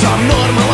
some normal